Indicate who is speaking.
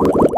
Speaker 1: you